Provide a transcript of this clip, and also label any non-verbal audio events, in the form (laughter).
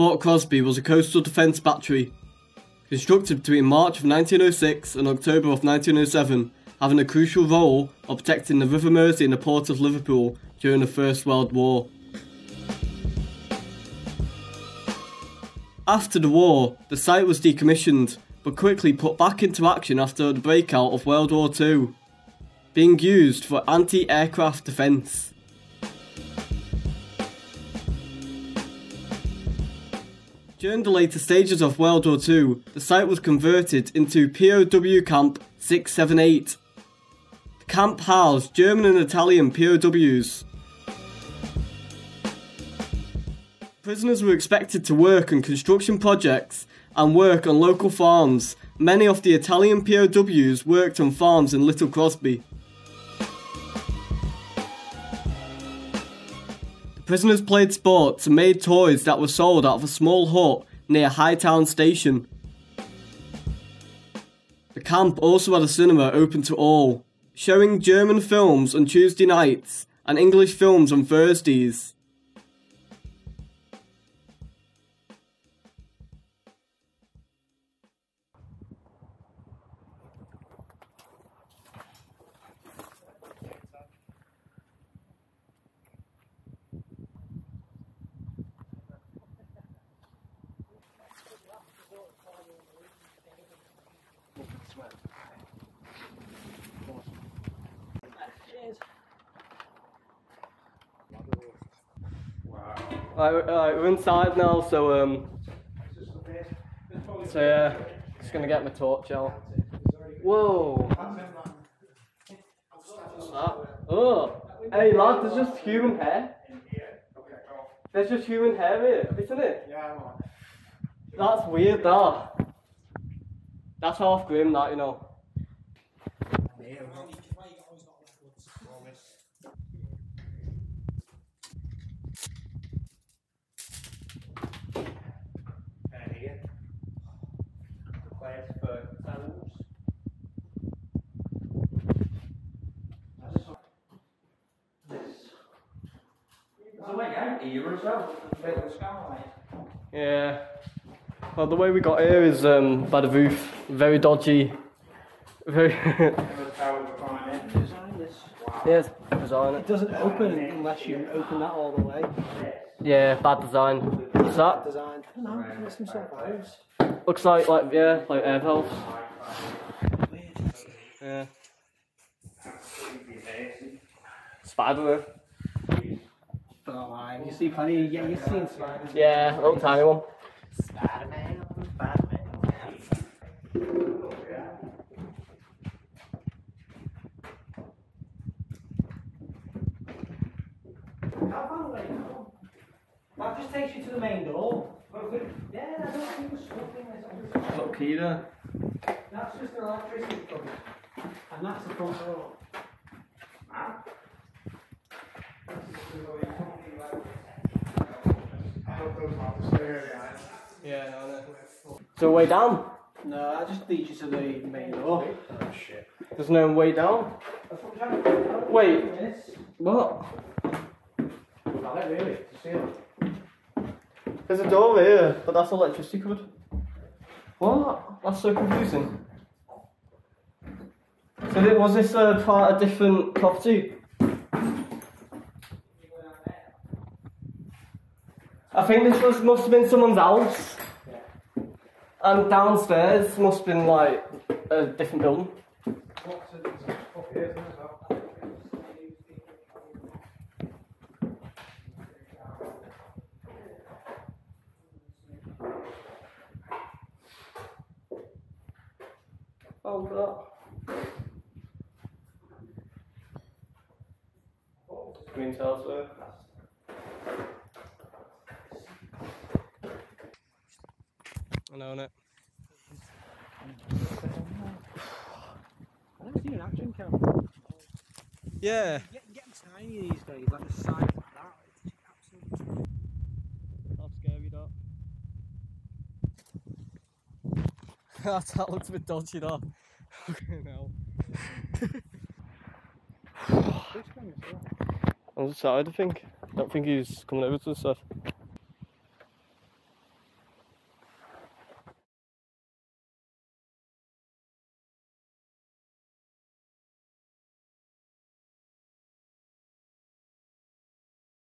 Fort Crosby was a coastal defence battery constructed between March of 1906 and October of 1907, having a crucial role of protecting the River Mersey and the port of Liverpool during the First World War. After the war, the site was decommissioned, but quickly put back into action after the breakout of World War II, being used for anti-aircraft defence. During the later stages of World War II, the site was converted into POW Camp 678. The camp housed German and Italian POWs. Prisoners were expected to work on construction projects and work on local farms. Many of the Italian POWs worked on farms in Little Crosby. Prisoners played sports and made toys that were sold out of a small hut near Hightown Station. The camp also had a cinema open to all, showing German films on Tuesday nights and English films on Thursdays. Alright, alright, we're inside now, so um, so yeah, just gonna get my torch out. Whoa! What's that? Oh, hey lad, there's just human hair. There's just human hair here, isn't it? Yeah. That's weird, that. That's half grim, that you know. And here. The place for towels. There's a way out here as well. Bit of a skylight. Yeah. Well, the way we got here is um, by the roof. Very dodgy. Very. There was a tower behind it. Design yes, design It doesn't open unless you open that all the way. Yeah, bad design. What's that? Design. No, there's some sort of valves. Looks like like yeah, like air valves. Yeah. Spider web. But not mine. You see plenty. Yeah, you've seen spiders. Yeah, little tiny one. Spider-Man. How far away now? That just takes you to the main door. Yeah, I don't think it's something. Little key there. That's just an electricity plug. And that's the front door. Yeah, no, no. So way down. No, I just leads you to the main door. Oh shit. There's no way down. That's what I'm trying to figure out. Wait. What? Well, that really, to see it. There's a door here, but that's electricity covered. What? That's so confusing. So th- was this uh, part a different property? I think this was must have been someone's house. And downstairs must have been like a different building. What's it? It's up here, isn't it, as well? Oh, that. Green tiles there. I know it. I've never seen an action camera. Yeah. Get, getting tiny these days, like the size of that. It's absolutely That's scary, that. (laughs) that looks a bit dodgy, that. Okay, now. This one as well. On the side, I think. I don't think he's coming over to the side.